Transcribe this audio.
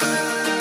Bye.